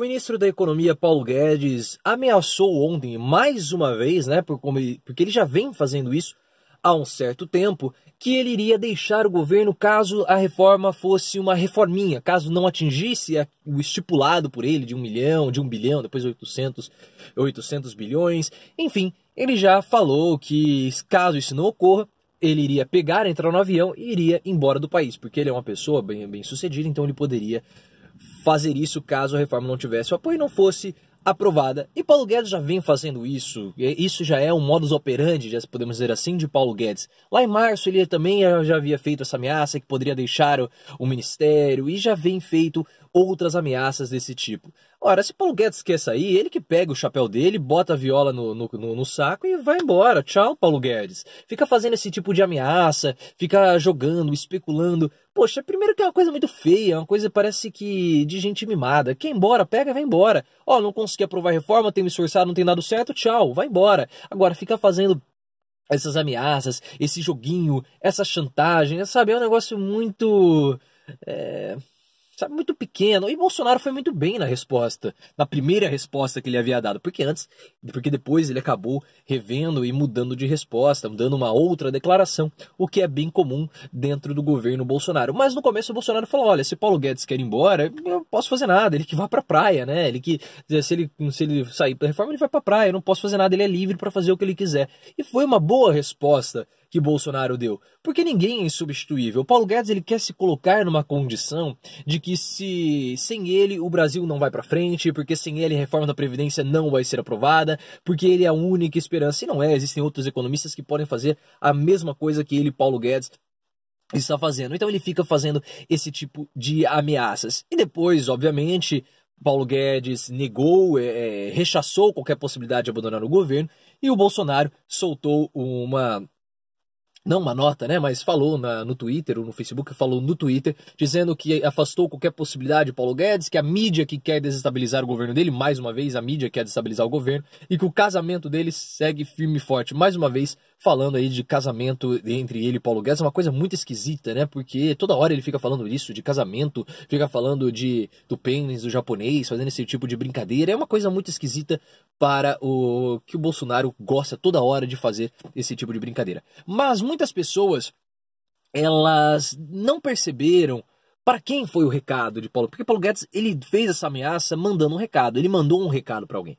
O ministro da Economia, Paulo Guedes, ameaçou ontem, mais uma vez, né, porque ele já vem fazendo isso há um certo tempo, que ele iria deixar o governo caso a reforma fosse uma reforminha, caso não atingisse o estipulado por ele de um milhão, de um bilhão, depois 800, 800 bilhões. Enfim, ele já falou que caso isso não ocorra, ele iria pegar, entrar no avião e iria embora do país, porque ele é uma pessoa bem, bem sucedida, então ele poderia fazer isso caso a reforma não tivesse o apoio e não fosse aprovada. E Paulo Guedes já vem fazendo isso. Isso já é um modus operandi, já podemos dizer assim, de Paulo Guedes. Lá em março ele também já havia feito essa ameaça que poderia deixar o, o ministério e já vem feito outras ameaças desse tipo. Ora, se Paulo Guedes quer sair, ele que pega o chapéu dele, bota a viola no, no, no, no saco e vai embora. Tchau, Paulo Guedes. Fica fazendo esse tipo de ameaça, fica jogando, especulando. Poxa, primeiro que é uma coisa muito feia, uma coisa parece que de gente mimada. Quer ir embora, pega vai embora. Ó, oh, não consegui aprovar a reforma, tem me esforçado, não tem dado certo, tchau, vai embora. Agora, fica fazendo essas ameaças, esse joguinho, essa chantagem, sabe? É um negócio muito. É, sabe, muito pequeno. E Bolsonaro foi muito bem na resposta, na primeira resposta que ele havia dado, porque antes, porque depois ele acabou revendo e mudando de resposta, dando uma outra declaração, o que é bem comum dentro do governo Bolsonaro. Mas no começo o Bolsonaro falou: olha, se Paulo Guedes quer ir embora, eu não posso fazer nada, ele que vá pra praia, né? Ele que, se ele, se ele sair da reforma, ele vai pra praia, eu não posso fazer nada, ele é livre para fazer o que ele quiser. E foi uma boa resposta que Bolsonaro deu. Porque ninguém é insubstituível. O Paulo Guedes ele quer se colocar numa condição de que se sem ele o Brasil não vai para frente, porque sem ele a reforma da previdência não vai ser aprovada, porque ele é a única esperança. E não é, existem outros economistas que podem fazer a mesma coisa que ele, Paulo Guedes, está fazendo. Então ele fica fazendo esse tipo de ameaças. E depois, obviamente, Paulo Guedes negou, é, é rechaçou qualquer possibilidade de abandonar o governo e o Bolsonaro soltou uma não uma nota, né, mas falou na, no Twitter ou no Facebook, falou no Twitter, dizendo que afastou qualquer possibilidade de Paulo Guedes, que a mídia que quer desestabilizar o governo dele, mais uma vez, a mídia quer desestabilizar o governo, e que o casamento dele segue firme e forte. Mais uma vez, falando aí de casamento entre ele e Paulo Guedes, é uma coisa muito esquisita, né, porque toda hora ele fica falando isso, de casamento, fica falando de do pênis do japonês, fazendo esse tipo de brincadeira, é uma coisa muito esquisita para o que o Bolsonaro gosta toda hora de fazer esse tipo de brincadeira. Mas muitas pessoas elas não perceberam para quem foi o recado de Paulo, porque Paulo Guedes ele fez essa ameaça mandando um recado, ele mandou um recado para alguém.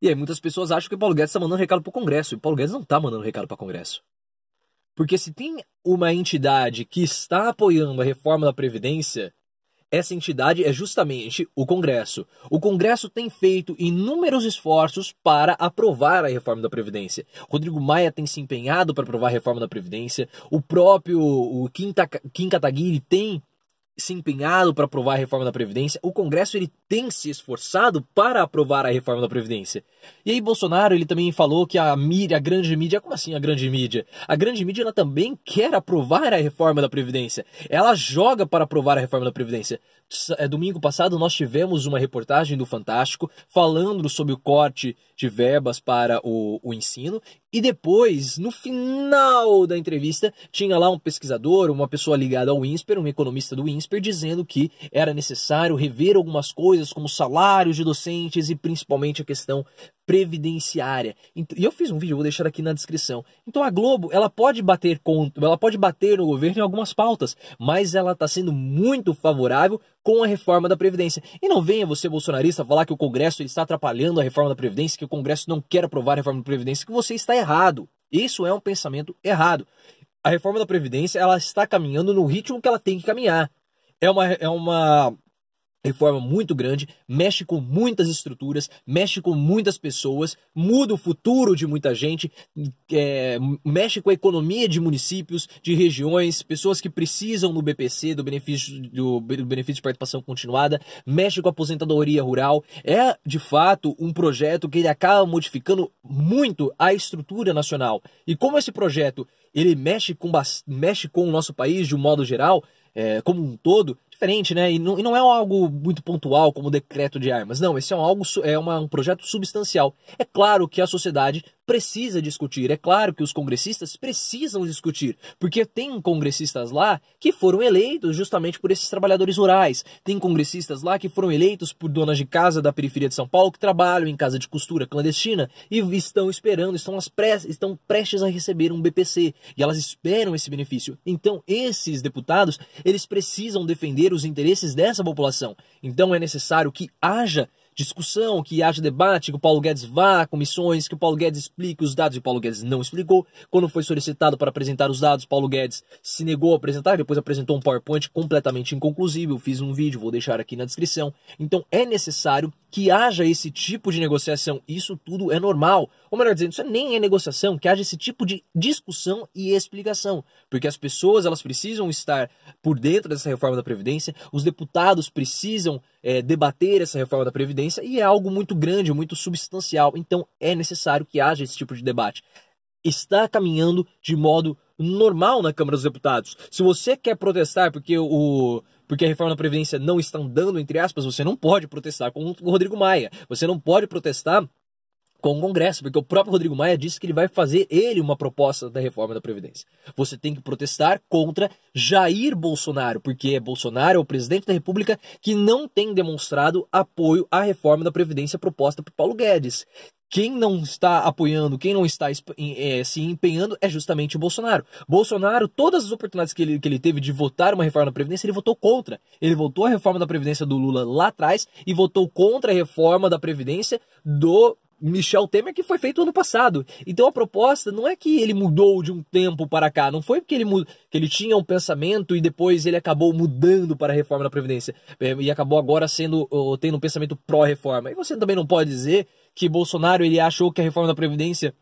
E aí muitas pessoas acham que Paulo Guedes está mandando recado para o Congresso, e Paulo Guedes não está mandando recado para o Congresso. Porque se tem uma entidade que está apoiando a reforma da Previdência, essa entidade é justamente o Congresso. O Congresso tem feito inúmeros esforços para aprovar a reforma da Previdência. Rodrigo Maia tem se empenhado para aprovar a reforma da Previdência. O próprio o Kim, Kim Kataguiri tem se empenhado para aprovar a reforma da Previdência, o Congresso ele tem se esforçado para aprovar a reforma da Previdência. E aí Bolsonaro ele também falou que a mídia, a grande mídia, como assim a grande mídia? A grande mídia ela também quer aprovar a reforma da Previdência. Ela joga para aprovar a reforma da Previdência. É, domingo passado nós tivemos uma reportagem do Fantástico falando sobre o corte de verbas para o, o ensino e depois, no final da entrevista, tinha lá um pesquisador, uma pessoa ligada ao INSPER, um economista do INSPER, dizendo que era necessário rever algumas coisas, como salários de docentes e principalmente a questão previdenciária. E eu fiz um vídeo, vou deixar aqui na descrição. Então a Globo, ela pode bater contra, ela pode bater no governo em algumas pautas, mas ela está sendo muito favorável com a reforma da previdência. E não venha você bolsonarista falar que o Congresso está atrapalhando a reforma da previdência, que o Congresso não quer aprovar a reforma da previdência, que você está errado. Isso é um pensamento errado. A reforma da previdência, ela está caminhando no ritmo que ela tem que caminhar. É uma, é uma reforma muito grande, mexe com muitas estruturas, mexe com muitas pessoas, muda o futuro de muita gente, é, mexe com a economia de municípios, de regiões, pessoas que precisam do BPC, do benefício, do, do benefício de participação continuada, mexe com a aposentadoria rural. É, de fato, um projeto que ele acaba modificando muito a estrutura nacional. E como esse projeto ele mexe com, mexe com o nosso país de um modo geral, é, como um todo, diferente, né? E não, e não, é algo muito pontual como o decreto de armas. Não, esse é um, algo, é uma, um projeto substancial. É claro que a sociedade precisa discutir. É claro que os congressistas precisam discutir, porque tem congressistas lá que foram eleitos justamente por esses trabalhadores rurais. Tem congressistas lá que foram eleitos por donas de casa da periferia de São Paulo que trabalham em casa de costura clandestina e estão esperando, estão, as pre estão prestes a receber um BPC e elas esperam esse benefício. Então, esses deputados, eles precisam defender os interesses dessa população. Então, é necessário que haja discussão, que haja debate, que o Paulo Guedes vá a comissões, que o Paulo Guedes explique os dados e o Paulo Guedes não explicou. Quando foi solicitado para apresentar os dados, Paulo Guedes se negou a apresentar depois apresentou um PowerPoint completamente inconclusivo. Eu fiz um vídeo, vou deixar aqui na descrição. Então é necessário que haja esse tipo de negociação. Isso tudo é normal. Ou melhor dizendo, isso nem é negociação, que haja esse tipo de discussão e explicação. Porque as pessoas elas precisam estar por dentro dessa reforma da Previdência, os deputados precisam é, debater essa reforma da Previdência e é algo muito grande, muito substancial. Então é necessário que haja esse tipo de debate. Está caminhando de modo normal na Câmara dos Deputados. Se você quer protestar porque o porque a reforma da Previdência não está andando, entre aspas, você não pode protestar com o Rodrigo Maia. Você não pode protestar com o Congresso, porque o próprio Rodrigo Maia disse que ele vai fazer ele uma proposta da reforma da Previdência. Você tem que protestar contra Jair Bolsonaro, porque Bolsonaro é o presidente da República que não tem demonstrado apoio à reforma da Previdência proposta por Paulo Guedes. Quem não está apoiando, quem não está é, se empenhando é justamente o Bolsonaro. Bolsonaro, todas as oportunidades que ele, que ele teve de votar uma reforma da Previdência, ele votou contra. Ele votou a reforma da Previdência do Lula lá atrás e votou contra a reforma da Previdência do Michel Temer que foi feito ano passado. Então a proposta não é que ele mudou de um tempo para cá, não foi porque ele, que ele tinha um pensamento e depois ele acabou mudando para a reforma da Previdência é, e acabou agora sendo tendo um pensamento pró-reforma. E você também não pode dizer que Bolsonaro ele achou que a reforma da Previdência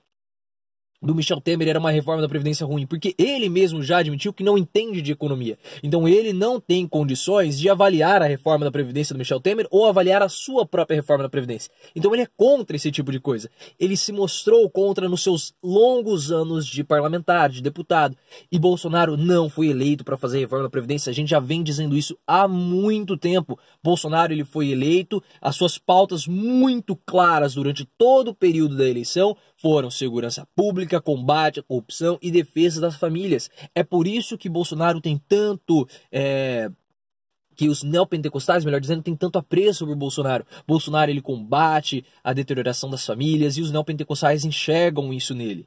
do Michel Temer era uma reforma da Previdência ruim, porque ele mesmo já admitiu que não entende de economia. Então ele não tem condições de avaliar a reforma da Previdência do Michel Temer ou avaliar a sua própria reforma da Previdência. Então ele é contra esse tipo de coisa. Ele se mostrou contra nos seus longos anos de parlamentar, de deputado. E Bolsonaro não foi eleito para fazer a reforma da Previdência. A gente já vem dizendo isso há muito tempo. Bolsonaro ele foi eleito, as suas pautas muito claras durante todo o período da eleição foram segurança pública, combate à corrupção e defesa das famílias. É por isso que Bolsonaro tem tanto. É, que os neopentecostais, melhor dizendo, têm tanto apreço por Bolsonaro. Bolsonaro ele combate a deterioração das famílias e os neopentecostais enxergam isso nele.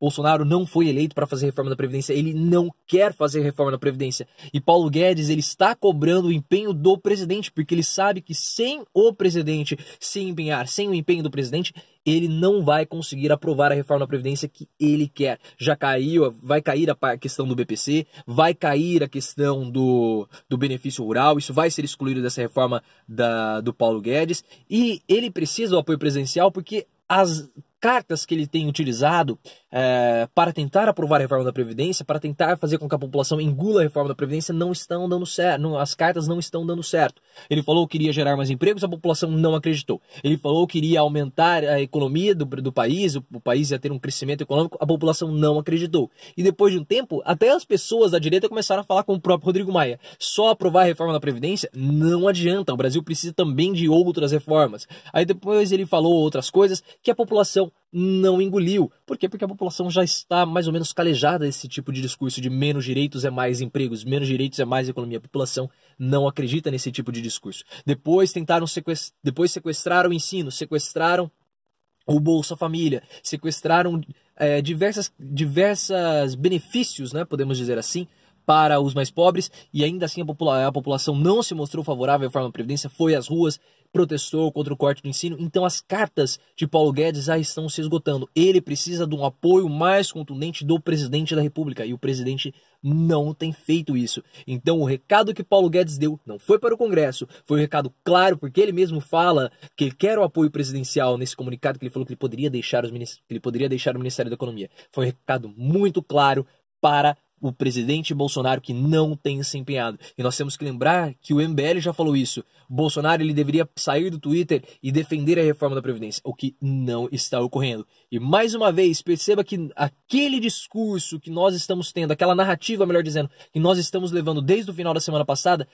Bolsonaro não foi eleito para fazer reforma da Previdência, ele não quer fazer reforma da Previdência. E Paulo Guedes, ele está cobrando o empenho do presidente, porque ele sabe que sem o presidente se empenhar, sem o empenho do presidente, ele não vai conseguir aprovar a reforma da Previdência que ele quer. Já caiu, vai cair a questão do BPC, vai cair a questão do, do benefício rural, isso vai ser excluído dessa reforma da, do Paulo Guedes, e ele precisa do apoio presidencial porque as cartas que ele tem utilizado é, para tentar aprovar a reforma da Previdência, para tentar fazer com que a população engula a reforma da Previdência, não estão dando certo. As cartas não estão dando certo. Ele falou que iria gerar mais empregos, a população não acreditou. Ele falou que iria aumentar a economia do, do país, o, o país ia ter um crescimento econômico, a população não acreditou. E depois de um tempo, até as pessoas da direita começaram a falar com o próprio Rodrigo Maia. Só aprovar a reforma da Previdência não adianta. O Brasil precisa também de outras reformas. Aí depois ele falou outras coisas que a população não engoliu. Por quê? Porque a população já está mais ou menos calejada desse tipo de discurso de menos direitos é mais empregos, menos direitos é mais economia. A população não acredita nesse tipo de discurso. Depois tentaram sequestrar, depois sequestraram o ensino, sequestraram o Bolsa Família, sequestraram é, diversas, diversas benefícios, né, podemos dizer assim, para os mais pobres e ainda assim a, popula a população não se mostrou favorável à reforma da Previdência, foi às ruas, protestou contra o corte do ensino. Então as cartas de Paulo Guedes já estão se esgotando. Ele precisa de um apoio mais contundente do presidente da República e o presidente não tem feito isso. Então o recado que Paulo Guedes deu não foi para o Congresso, foi um recado claro porque ele mesmo fala que ele quer o apoio presidencial nesse comunicado que ele falou que ele poderia deixar os que ele poderia deixar o Ministério da Economia. Foi um recado muito claro para o presidente Bolsonaro que não tem se empenhado. E nós temos que lembrar que o MBL já falou isso. Bolsonaro ele deveria sair do Twitter e defender a reforma da Previdência, o que não está ocorrendo. E mais uma vez, perceba que aquele discurso que nós estamos tendo, aquela narrativa, melhor dizendo, que nós estamos levando desde o final da semana passada,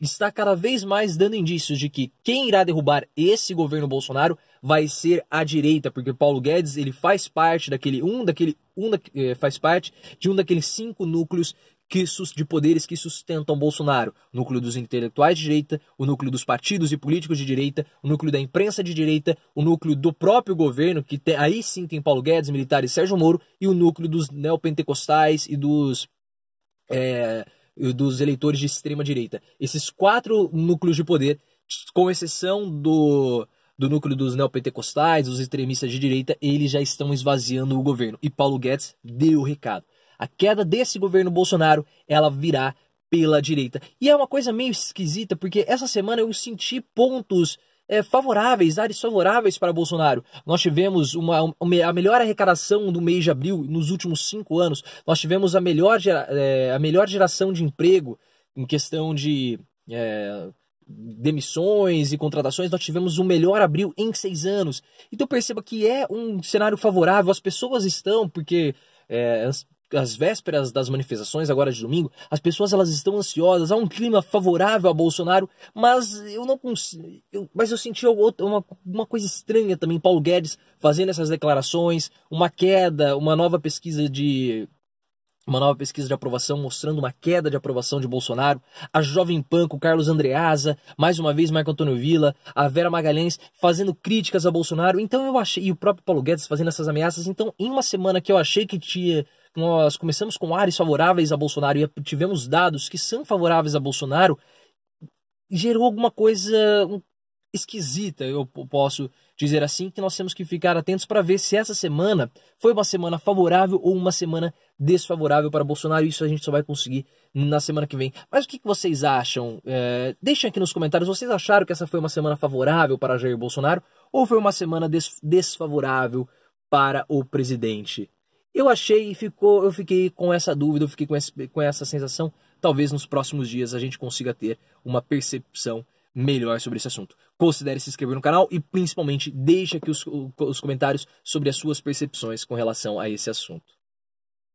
está cada vez mais dando indícios de que quem irá derrubar esse governo Bolsonaro vai ser a direita, porque Paulo Guedes ele faz parte daquele um daquele um da, eh, faz parte de um daqueles cinco núcleos que, de poderes que sustentam Bolsonaro. O núcleo dos intelectuais de direita, o núcleo dos partidos e políticos de direita, o núcleo da imprensa de direita, o núcleo do próprio governo, que tem, aí sim tem Paulo Guedes, militares e Sérgio Moro, e o núcleo dos neopentecostais e dos. É, dos eleitores de extrema direita. Esses quatro núcleos de poder, com exceção do, do núcleo dos neopentecostais, dos extremistas de direita, eles já estão esvaziando o governo. E Paulo Guedes deu o recado. A queda desse governo Bolsonaro, ela virá pela direita. E é uma coisa meio esquisita, porque essa semana eu senti pontos é, favoráveis, áreas favoráveis para Bolsonaro. Nós tivemos uma, uma, a melhor arrecadação do mês de abril nos últimos cinco anos. Nós tivemos a melhor, é, a melhor geração de emprego em questão de é, demissões e contratações. Nós tivemos o melhor abril em seis anos. Então perceba que é um cenário favorável. As pessoas estão, porque é, as vésperas das manifestações, agora de domingo, as pessoas elas estão ansiosas, há um clima favorável a Bolsonaro, mas eu não consigo. Eu, mas eu senti uma, uma coisa estranha também, Paulo Guedes fazendo essas declarações, uma queda, uma nova pesquisa de. Uma nova pesquisa de aprovação mostrando uma queda de aprovação de Bolsonaro. A Jovem Pan com Carlos Andreasa, mais uma vez Marco Antônio Villa, a Vera Magalhães fazendo críticas a Bolsonaro. Então eu achei, e o próprio Paulo Guedes fazendo essas ameaças. Então, em uma semana que eu achei que tinha nós começamos com áreas favoráveis a Bolsonaro e tivemos dados que são favoráveis a Bolsonaro, gerou alguma coisa esquisita, eu posso dizer assim, que nós temos que ficar atentos para ver se essa semana foi uma semana favorável ou uma semana desfavorável para Bolsonaro. Isso a gente só vai conseguir na semana que vem. Mas o que vocês acham? É, deixem aqui nos comentários. Vocês acharam que essa foi uma semana favorável para Jair Bolsonaro ou foi uma semana des desfavorável para o presidente? Eu achei e ficou, eu fiquei com essa dúvida, eu fiquei com, esse, com essa sensação. Talvez nos próximos dias a gente consiga ter uma percepção melhor sobre esse assunto. Considere se inscrever no canal e principalmente deixe aqui os, os comentários sobre as suas percepções com relação a esse assunto.